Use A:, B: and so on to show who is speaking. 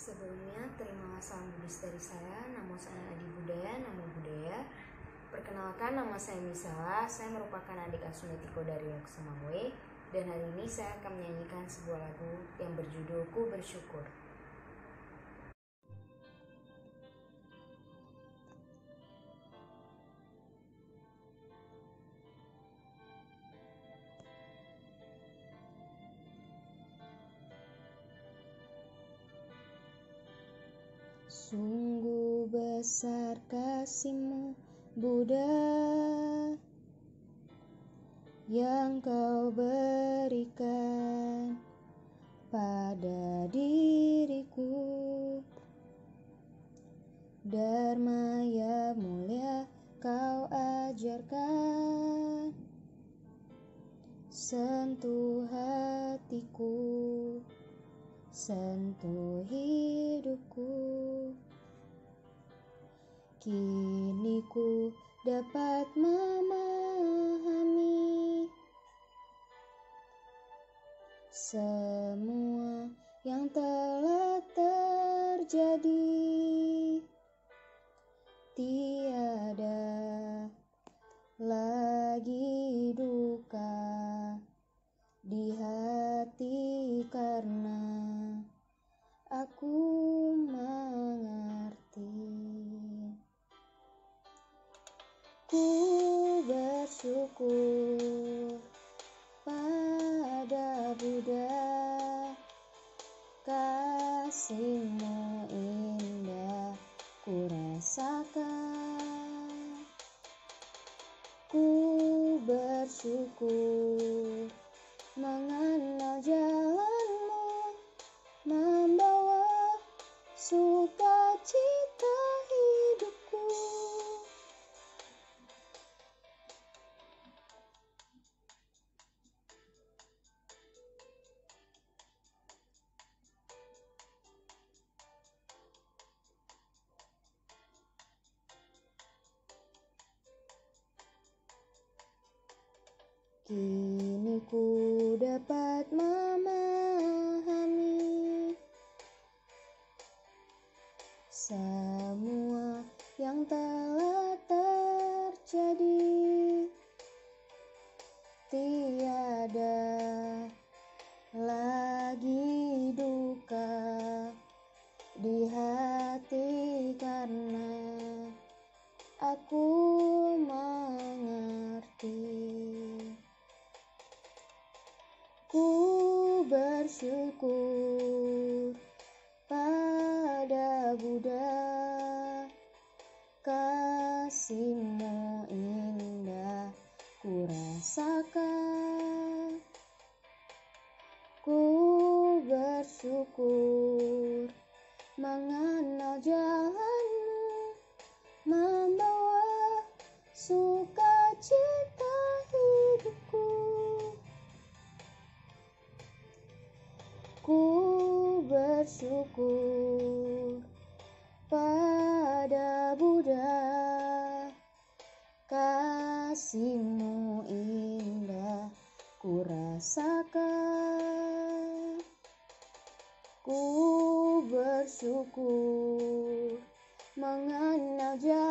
A: Sebelumnya, terima salam budis dari saya. Nama saya Adi Budaya, nama budaya. Perkenalkan, nama saya Misala. Saya merupakan adik asuh Netiko dari Loksamawe. Dan hari ini saya akan menyanyikan sebuah lagu yang berjudul Ku Bersyukur. Sungguh besar kasihmu Buddha yang kau berikan pada diriku. Dharma ya mulia kau ajarkan Sentuh hatiku Sentuh hidupku. Kini ku dapat memahami Semua yang telah terjadi. Tiada lagi duka di hati karena aku mengerti. Ku bersyukur pada Buddha. Kasihmu indah ku rasakan. Ku bersyukur mengenal jalanmu sukacita hidupku. Kini ku dapat semua yang telah terjadi. Tiada lagi duka di hati karena aku mengerti. Ku bersyukur Buddha Kasihmu indah ku rasakan Ku bersyukur mengenal jalanmu Membawa sukacita hidupku. Ku bersyukur pada Buddha. Kasihmu indah ku rasakan Ku bersyukur mengenal jalanmu